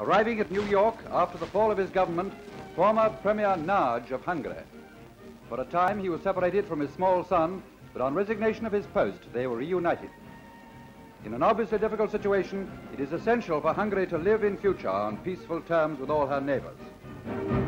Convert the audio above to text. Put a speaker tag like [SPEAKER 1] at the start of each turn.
[SPEAKER 1] arriving at New York after the fall of his government, former Premier Nagy of Hungary. For a time he was separated from his small son, but on resignation of his post, they were reunited. In an obviously difficult situation, it is essential for Hungary to live in future on peaceful terms with all her neighbors.